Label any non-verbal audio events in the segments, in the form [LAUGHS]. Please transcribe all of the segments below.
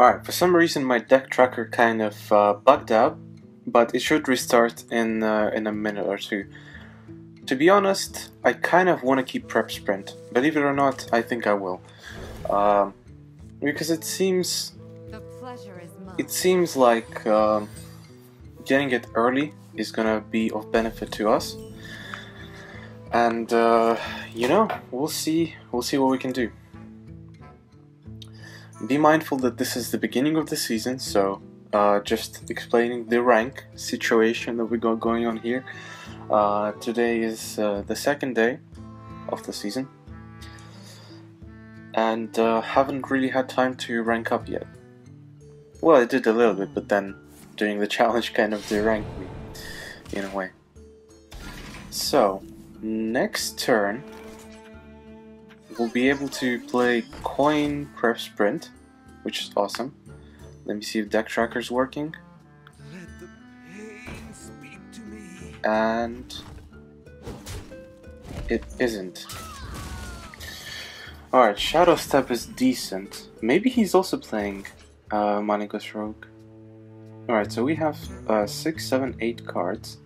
Alright, for some reason my deck tracker kind of uh, bugged out, but it should restart in, uh, in a minute or two. To be honest, I kind of want to keep Prep Sprint. Believe it or not, I think I will. Um, because it seems it seems like um, getting it early is gonna be of benefit to us and uh, you know we'll see we'll see what we can do be mindful that this is the beginning of the season so uh, just explaining the rank situation that we got going on here. Uh, today is uh, the second day of the season. And uh, haven't really had time to rank up yet. Well I did a little bit but then doing the [LAUGHS] challenge kind of deranked me in a way. So next turn we'll be able to play coin prep sprint which is awesome. Let me see if deck tracker is working. And it isn't. Alright shadow step is decent. Maybe he's also playing uh, Malygos Rogue. Alright so we have uh, 6, 7, 8 cards.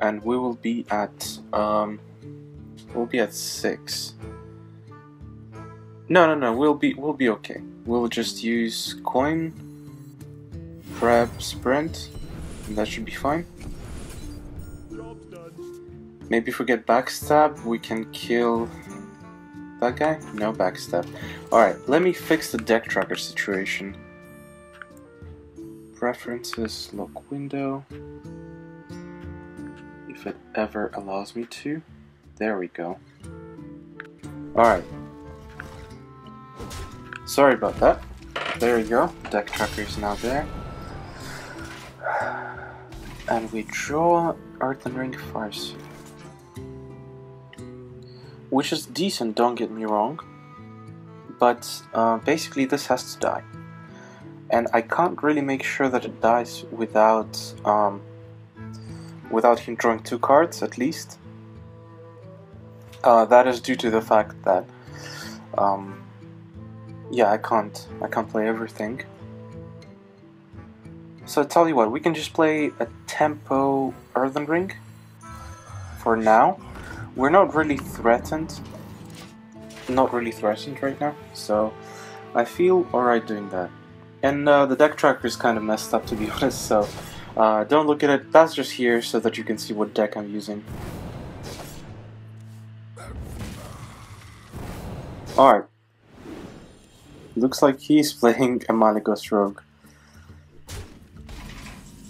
And we will be at um, we'll be at six. No, no, no. We'll be we'll be okay. We'll just use coin, prep, sprint, and that should be fine. Maybe if we get backstab, we can kill that guy. No backstab. All right. Let me fix the deck tracker situation. Preferences, lock window if it ever allows me to. There we go. Alright. Sorry about that. There we go. Deck tracker is now there. And we draw Earthen Ring Farseer. Which is decent, don't get me wrong. But uh, basically this has to die. And I can't really make sure that it dies without um, without him drawing two cards at least. Uh, that is due to the fact that, um, yeah, I can't, I can't play everything. So I tell you what, we can just play a tempo Earthen Ring for now. We're not really threatened, not really threatened right now, so I feel alright doing that. And uh, the deck tracker is kind of messed up to be [LAUGHS] honest, so uh, don't look at it, that's just here so that you can see what deck I'm using. Alright. Looks like he's playing a Malygos Rogue.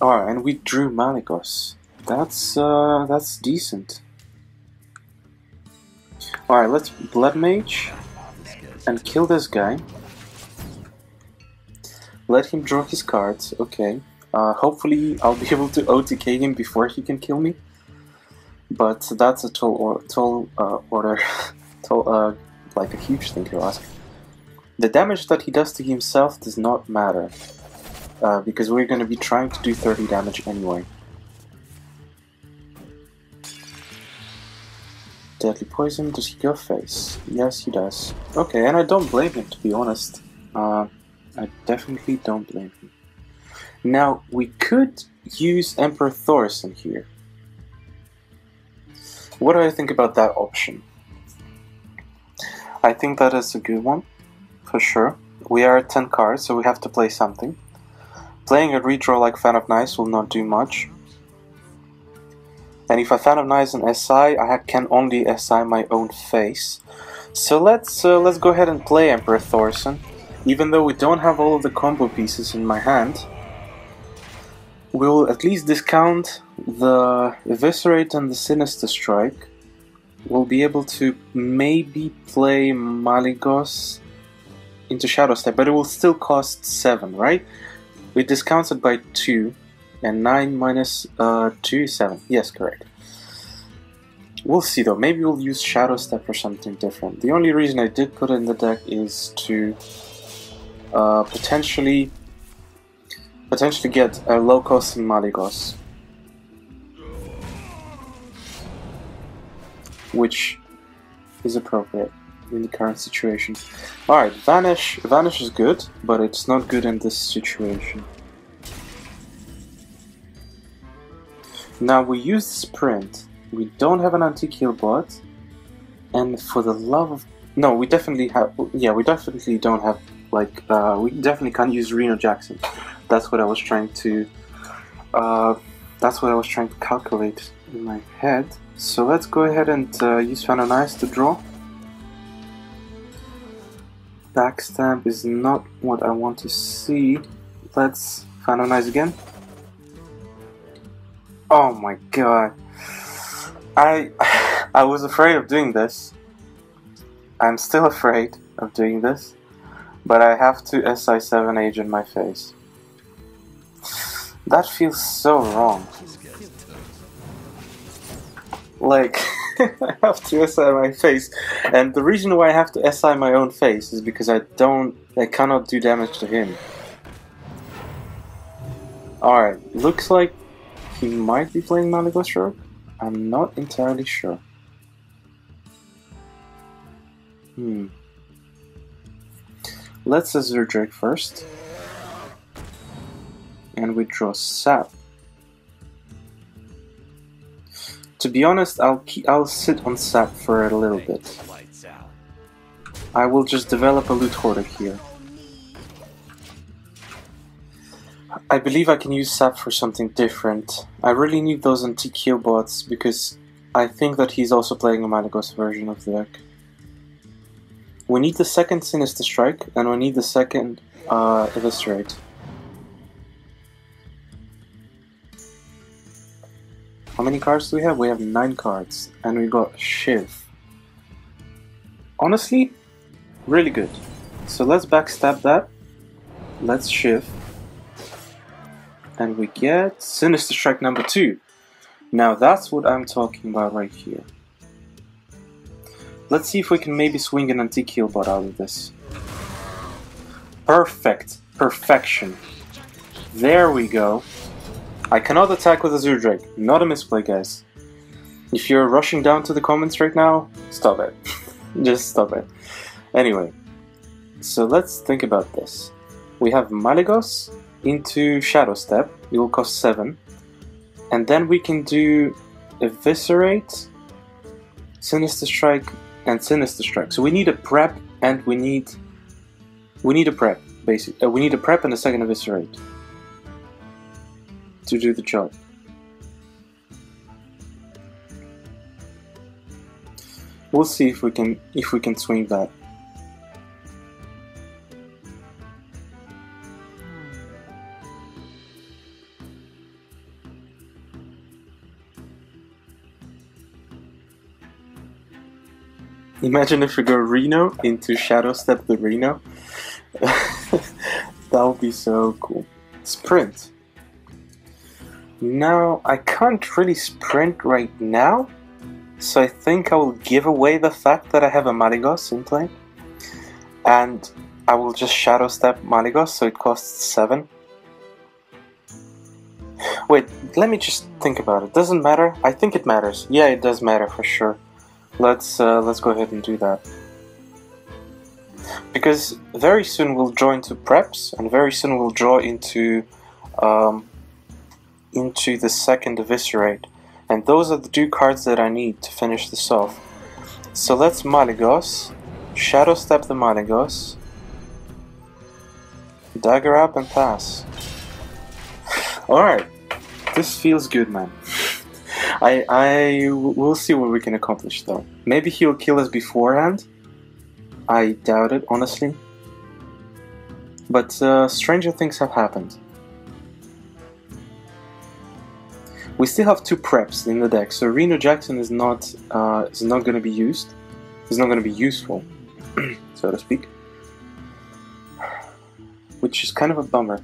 Alright, and we drew Malygos. That's, uh, that's decent. Alright, let's Blood Mage and kill this guy. Let him draw his cards, okay. Uh, hopefully I'll be [LAUGHS] able to OTK him before he can kill me. But that's a tall, or, tall uh, order, [LAUGHS] tall, uh, like a huge thing to ask. The damage that he does to himself does not matter, uh, because we're going to be trying to do 30 damage anyway. Deadly poison, does he go face? Yes, he does. Okay, and I don't blame him, to be honest. Uh, I definitely don't blame him. Now, we could use Emperor Thaurissan in here. What do I think about that option? I think that is a good one, for sure. We are at 10 cards, so we have to play something. Playing a redraw like Fan of Knives will not do much. And if I Fan of Knives and SI, I can only SI my own face. So let's uh, let's go ahead and play Emperor Thaurissan. Even though we don't have all of the combo pieces in my hand, we'll at least discount the Eviscerate and the Sinister Strike. We'll be able to maybe play Malygos into Shadow Step, but it will still cost 7, right? We discount it by 2, and 9 minus, uh, 2 is 7. Yes, correct. We'll see though, maybe we'll use Shadow Step or something different. The only reason I did put it in the deck is to uh, potentially potentially get a low cost in Malygos. Which is appropriate. in the current situation. Alright, Vanish Vanish is good, but it's not good in this situation. Now we use Sprint. We don't have an Antique Healbot. And for the love of... No, we definitely have... Yeah, we definitely don't have... Like, uh, we definitely can't use Reno Jackson. That's what I was trying to... Uh, that's what I was trying to calculate in my head. So let's go ahead and uh, use on Ice to draw. Backstab is not what I want to see. Let's on Ice again. Oh my god. I [SIGHS] I was afraid of doing this. I'm still afraid of doing this. But I have to SI7 age in my face. That feels so wrong. Like, [LAUGHS] I have to SI my face. And the reason why I have to SI my own face is because I don't, I cannot do damage to him. Alright, looks like he might be playing Malygos Rogue. I'm not entirely sure. Hmm. Let's Azure Drake first. And we draw Sap. To be honest, I'll keep, I'll sit on Sap for a little bit. I will just develop a loot hoarder here. I believe I can use Sap for something different. I really need those Antique Healbots because I think that he's also playing a Malygos version of the deck. We need the second Sinister Strike and we need the second uh, Eviscerate. How many cards do we have? We have 9 cards. And we got Shiv. Honestly, really good. So let's backstab that. Let's Shiv. And we get Sinister Strike number 2. Now that's what I'm talking about right here. Let's see if we can maybe swing an Antique Healbot out of this. Perfect. Perfection. There we go. I cannot attack with Azure Drake. Not a misplay, guys. If you're rushing down to the comments right now, stop it. [LAUGHS] Just stop it. Anyway, so let's think about this. We have Malygos into Shadow Step. It will cost 7. And then we can do Eviscerate, Sinister Strike, and Sinister Strike. So we need a prep and we need... We need a prep, basically. Uh, we need a prep and a second Eviscerate to do the job. We'll see if we can if we can swing that. Imagine if we go Reno into Shadow Step the Reno. [LAUGHS] that would be so cool. Sprint. Now, I can't really sprint right now, so I think I will give away the fact that I have a Malygos in play. And I will just Shadow Step Malygos, so it costs 7. Wait, let me just think about it. Doesn't matter? I think it matters. Yeah, it does matter for sure. Let's uh, let's go ahead and do that. Because very soon we'll draw into preps, and very soon we'll draw into um, into the second Eviscerate. And those are the two cards that I need to finish this off. So let's Malygos, Shadow Step the Malygos, Dagger up and pass. [SIGHS] Alright, this feels good man. [LAUGHS] I, I, we'll see what we can accomplish though. Maybe he'll kill us beforehand. I doubt it, honestly. But uh, stranger things have happened. We still have two preps in the deck, so Reno Jackson is not uh, is not going to be used. Is not going to be useful, [CLEARS THROAT] so to speak. Which is kind of a bummer.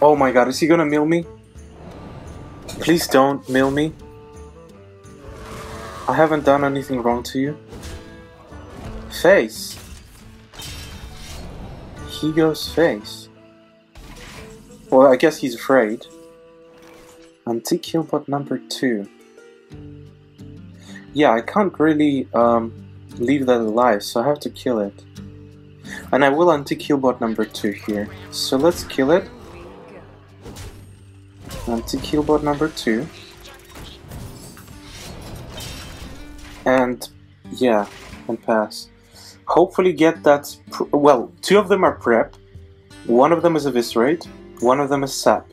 Oh my god, is he gonna mill me? Please don't mill me. I haven't done anything wrong to you. Face. He goes face. Well, I guess he's afraid. Antique Healbot number two. Yeah, I can't really um, leave that alive, so I have to kill it. And I will Antique Healbot number two here. So let's kill it. Antique Healbot number two. And yeah, and pass. Hopefully get that, well, two of them are prep, one of them is eviscerate, one of them is sap.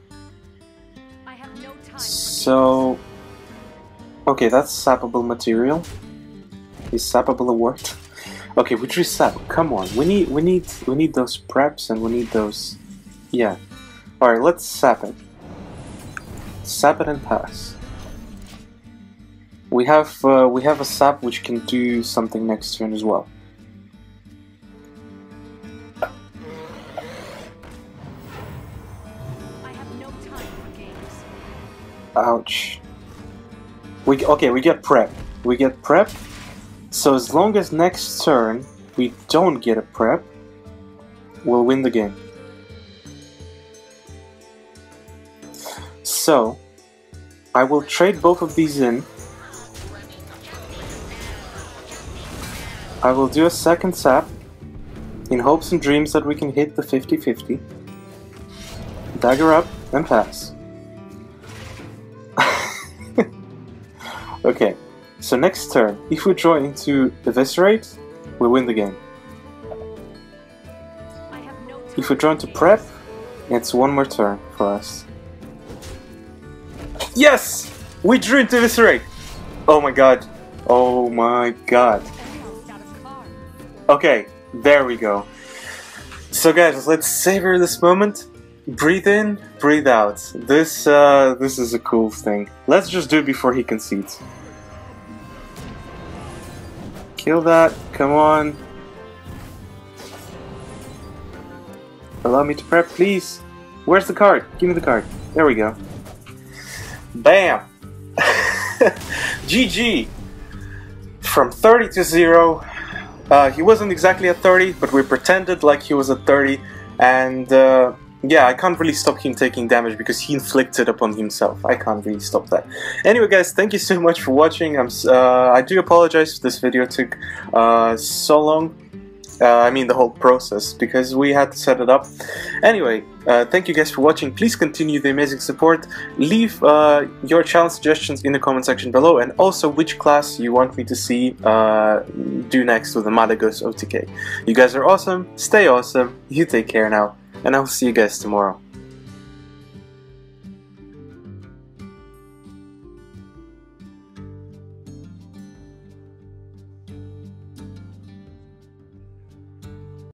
So, okay, that's sappable material. Is sappable a word? [LAUGHS] okay, which is sap? Come on, we need, we need, we need those preps and we need those, yeah. All right, let's sap it. Sap it and pass. We have uh, we have a sap which can do something next turn as well. Ouch. We okay. We get prep. We get prep. So as long as next turn we don't get a prep, we'll win the game. So I will trade both of these in I will do a second sap in hopes and dreams that we can hit the 50-50. Dagger up and pass. [LAUGHS] okay, so next turn, if we draw into Eviscerate, we win the game. If we draw into Prep, it's one more turn for us. Yes! We drew into this Eviscerate! Oh my god. Oh my god. Okay, there we go. So guys, let's savor this moment. Breathe in, breathe out. This uh, this is a cool thing. Let's just do it before he concedes. Kill that, come on. Allow me to prep, please. Where's the card? Give me the card. There we go. Bam! [LAUGHS] GG! From 30 to 0, uh, he wasn't exactly at 30, but we pretended like he was at 30, and uh, yeah, I can't really stop him taking damage because he inflicted upon himself. I can't really stop that. Anyway, guys, thank you so much for watching. I'm, uh, I do apologize if this video took uh, so long. Uh, I mean the whole process because we had to set it up. Anyway, uh, thank you guys for watching. Please continue the amazing support. Leave uh, your challenge suggestions in the comment section below and also which class you want me to see uh, do next with the Malygos OTK. You guys are awesome. Stay awesome. You take care now. And I'll see you guys tomorrow.